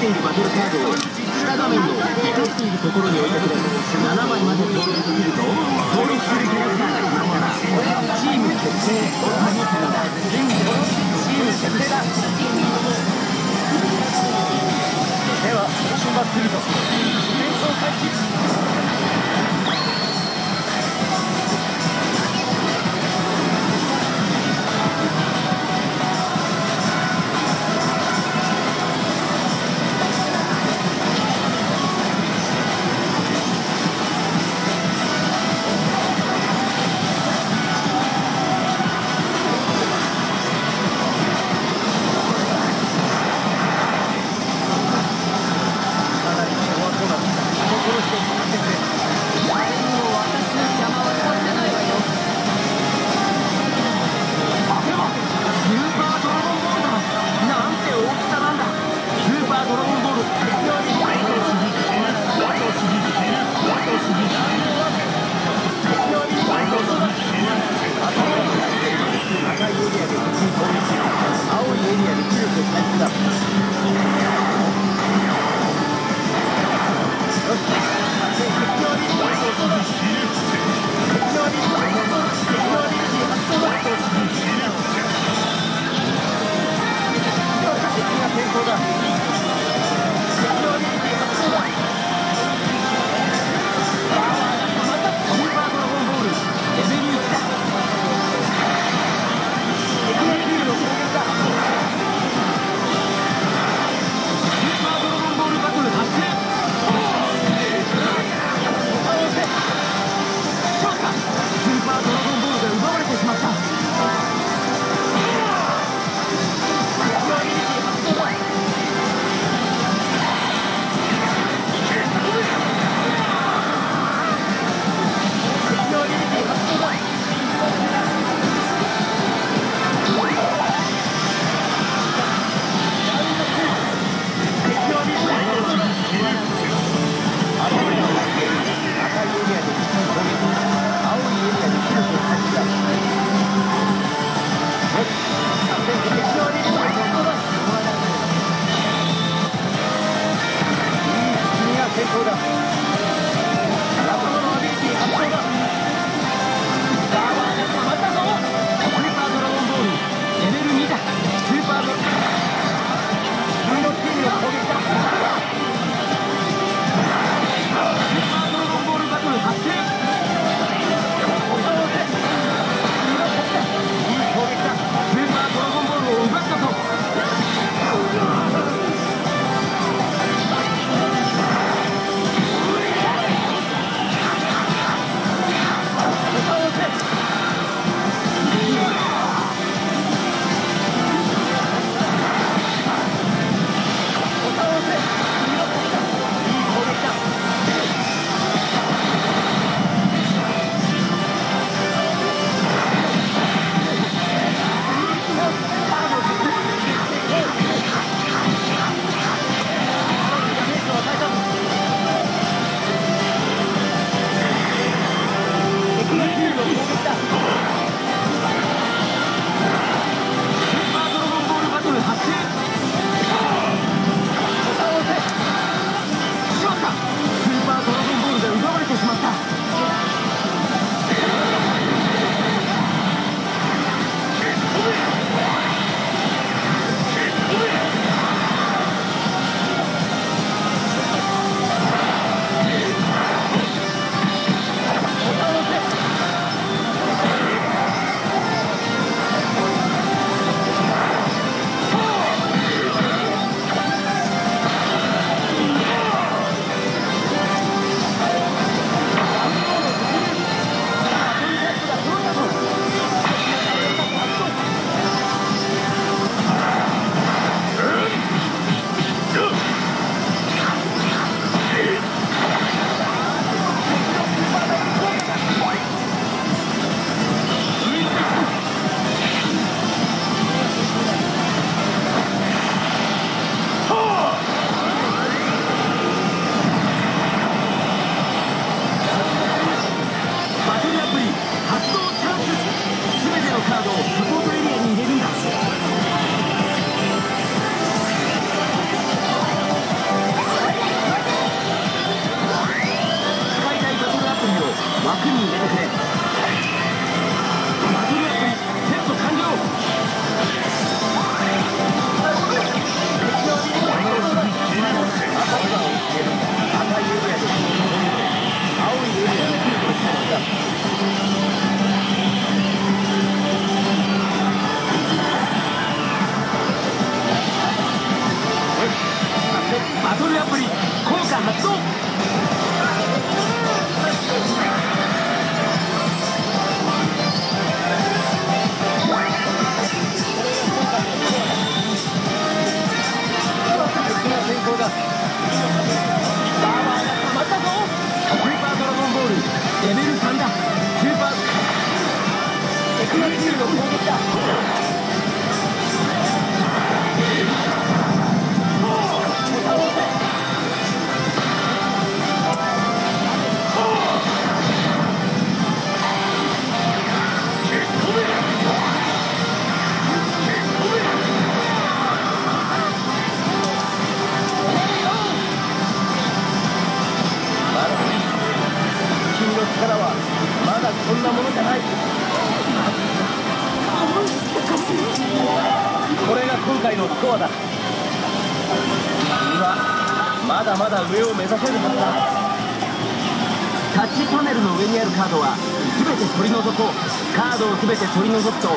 っているバトルカードを下画面の光っているところに置いてくれ7枚まで登録できると登録するキャラクターが決まったらチーム決定を鍵するんだチーム決定だでは出発すると。戦争開始今回のスコアだ。君はまだまだ上を目指せるはずだ。タッチパネルの上にあるカードは全て取り除こう。カードを全て取り除くと